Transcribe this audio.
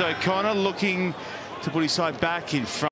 O'Connor uh, looking to put his side back in front.